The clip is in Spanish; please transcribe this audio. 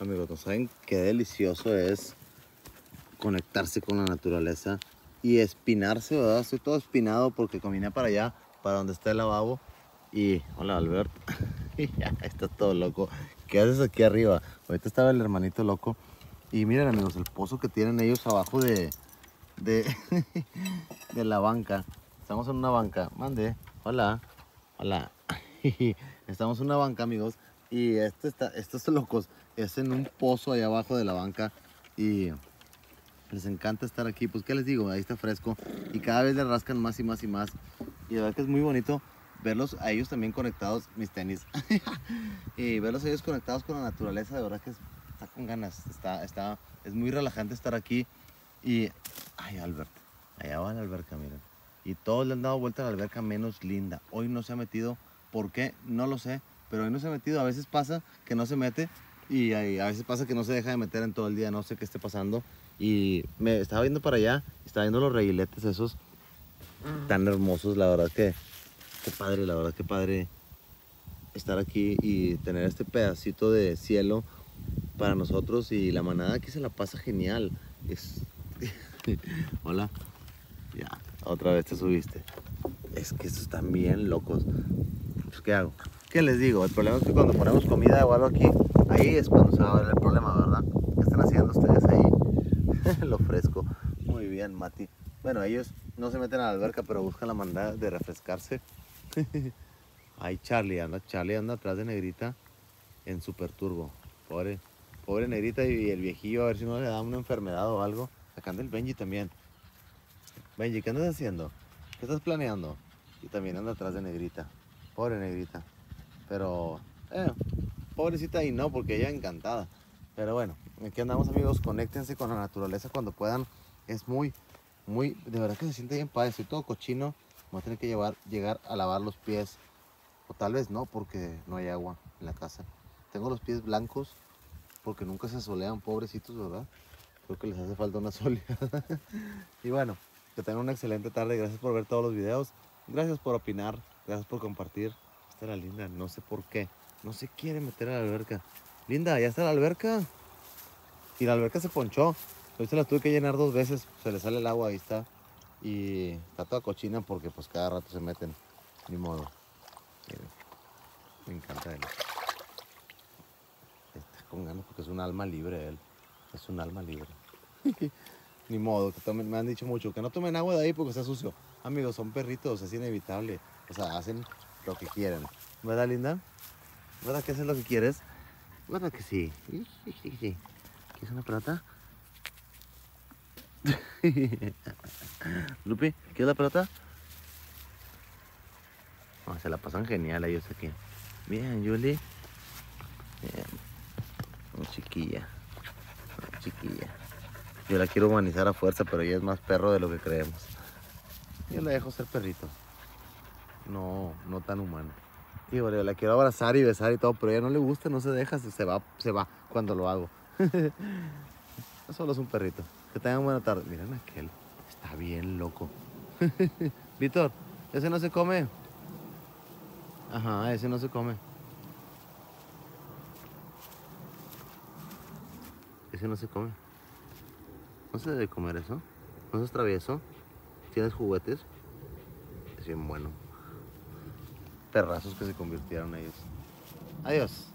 Amigos, ¿no saben qué delicioso es conectarse con la naturaleza y espinarse, ¿verdad? Estoy todo espinado porque caminé para allá, para donde está el lavabo. Y, hola Albert, está todo loco. ¿Qué haces aquí arriba? Ahorita estaba el hermanito loco. Y miren amigos, el pozo que tienen ellos abajo de, de, de la banca. Estamos en una banca. Mande, hola, hola. Estamos en una banca amigos. Y este está, estos locos es en un pozo ahí abajo de la banca y les encanta estar aquí. Pues, ¿qué les digo? Ahí está fresco y cada vez le rascan más y más y más. Y la verdad que es muy bonito verlos a ellos también conectados, mis tenis. y verlos a ellos conectados con la naturaleza, de verdad que está con ganas. Está, está, es muy relajante estar aquí. Y, ay, Albert, allá va la alberca, miren. Y todos le han dado vuelta a la alberca menos linda. Hoy no se ha metido. ¿Por qué? No lo sé. Pero hoy no se ha metido. A veces pasa que no se mete y a veces pasa que no se deja de meter en todo el día, no sé qué esté pasando. Y me estaba viendo para allá, estaba viendo los reguiletes esos tan hermosos, la verdad que qué padre, la verdad que padre estar aquí y tener este pedacito de cielo para nosotros y la manada aquí se la pasa genial. Es... Hola. Ya, otra vez te subiste. Es que estos están bien locos. Pues, ¿qué hago? ¿Qué les digo? El problema es que cuando ponemos comida o algo aquí, ahí es cuando se va a ver el problema, ¿verdad? ¿Qué están haciendo ustedes ahí? Lo fresco. Muy bien, Mati. Bueno, ellos no se meten a la alberca, pero buscan la manera de refrescarse. Ahí Charlie anda, Charlie anda atrás de Negrita en super turbo. Pobre, pobre Negrita y el viejillo, a ver si no le da una enfermedad o algo. Sacando el Benji también. Benji, ¿qué andas haciendo? ¿Qué estás planeando? Y también anda atrás de Negrita. Pobre Negrita. Pero, eh, pobrecita y no, porque ella encantada. Pero bueno, aquí andamos amigos, conéctense con la naturaleza cuando puedan. Es muy, muy, de verdad que se siente bien padre. Estoy todo cochino, voy a tener que llevar, llegar a lavar los pies. O tal vez no, porque no hay agua en la casa. Tengo los pies blancos, porque nunca se solean, pobrecitos, ¿verdad? Creo que les hace falta una soleada. y bueno, que tengan una excelente tarde. Gracias por ver todos los videos. Gracias por opinar. Gracias por compartir. Esta era linda, no sé por qué. No se quiere meter a la alberca. Linda, ya está la alberca. Y la alberca se ponchó. Se la tuve que llenar dos veces. Se le sale el agua, ahí está. Y está toda cochina porque pues cada rato se meten. Ni modo. Miren. Me encanta él. Está con ganas porque es un alma libre él. Es un alma libre. Ni modo, que me han dicho mucho que no tomen agua de ahí porque está sucio. Amigos, son perritos, es inevitable. O sea, hacen lo que quieren. ¿Verdad, linda? ¿Verdad que haces lo que quieres? ¿Verdad que sí? Sí, sí, sí. ¿Quieres una pelota? Lupi, ¿quieres la pelota? Oh, se la pasan genial ellos aquí. Bien, Julie. Bien. chiquilla. chiquilla. Yo la quiero humanizar a fuerza, pero ella es más perro de lo que creemos. Yo la dejo ser perrito no, no tan humano. Digo, la quiero abrazar y besar y todo, pero ella no le gusta, no se deja, se va, se va cuando lo hago. Solo es un perrito. Que tengan buena tarde. Miren aquel, está bien loco. Víctor, ese no se come. Ajá, ese no se come. Ese no se come. No se debe comer eso. No es travieso. Tienes juguetes. Es bien bueno perrazos que se convirtieron ellos. Adiós.